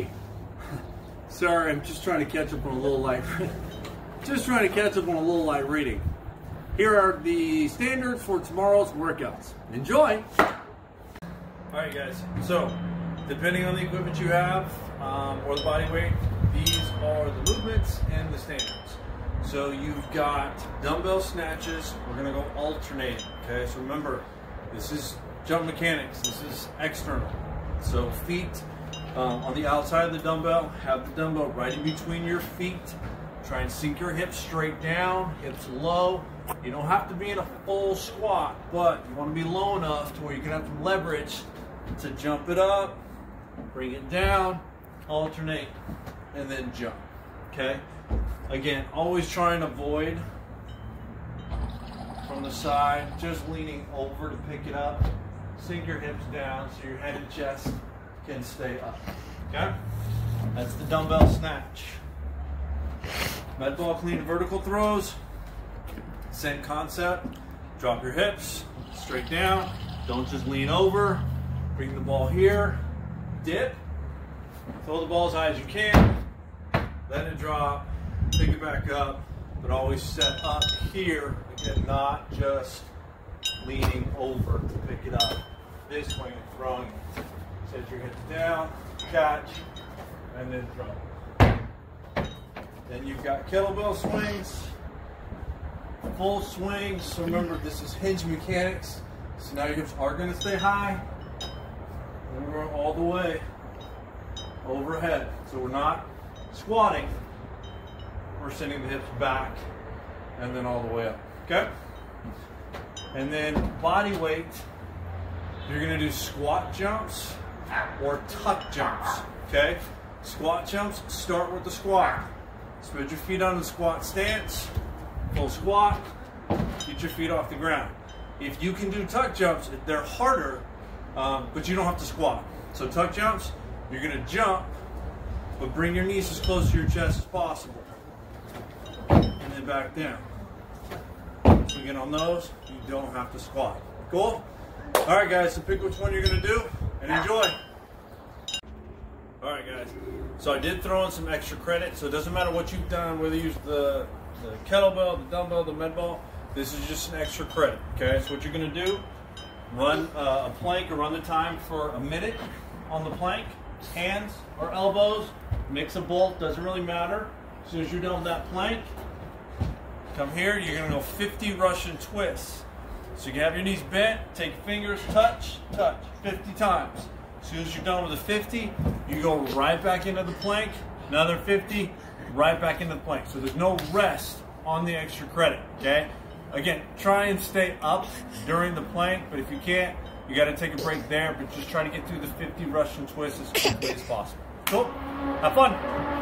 Sorry, I'm just trying to catch up on a little light. just trying to catch up on a little light reading. Here are the standards for tomorrow's workouts. Enjoy! Alright guys, so depending on the equipment you have um, or the body weight, these are the movements and the standards. So you've got dumbbell snatches, we're gonna go alternating, okay? So remember, this is jump mechanics, this is external. So feet um, on the outside of the dumbbell, have the dumbbell right in between your feet. Try and sink your hips straight down, hips low. You don't have to be in a full squat, but you want to be low enough to where you can have some leverage to jump it up, bring it down, alternate, and then jump. Okay? Again, always try and avoid from the side, just leaning over to pick it up. Sink your hips down so your head and chest can stay up. Okay? That's the dumbbell snatch. Med ball clean vertical throws. Same concept. Drop your hips straight down. Don't just lean over. Bring the ball here. Dip. Throw the ball as high as you can. Let it drop. Pick it back up. But always set up here. Again, not just leaning over to pick it up. This way and throwing it. Set your hips down, catch, and then throw. Then you've got kettlebell swings, full swings. So remember, this is hinge mechanics. So now your hips are going to stay high. And we're all the way overhead. So we're not squatting. We're sending the hips back and then all the way up. Okay? And then body weight, you're going to do squat jumps or tuck jumps, okay? Squat jumps, start with the squat. Spread your feet on the squat stance, full squat, get your feet off the ground. If you can do tuck jumps, they're harder, um, but you don't have to squat. So tuck jumps, you're gonna jump, but bring your knees as close to your chest as possible. And then back down. So again, on those, you don't have to squat. Cool? All right, guys, so pick which one you're gonna do and enjoy. All right, guys. So I did throw in some extra credit. So it doesn't matter what you've done, whether you use the, the kettlebell, the dumbbell, the med ball. This is just an extra credit. Okay. So what you're to do, run uh, a plank or run the time for a minute on the plank. Hands or elbows. Mix a bolt. Doesn't really matter. As soon as you're done with that plank, come here. You're to go 50 Russian twists. So you can have your knees bent, take fingers, touch, touch, 50 times. As soon as you're done with the 50, you go right back into the plank, another 50, right back into the plank. So there's no rest on the extra credit, okay? Again, try and stay up during the plank, but if you can't, you gotta take a break there, but just try to get through the 50 Russian twists as quickly as possible. Cool, have fun.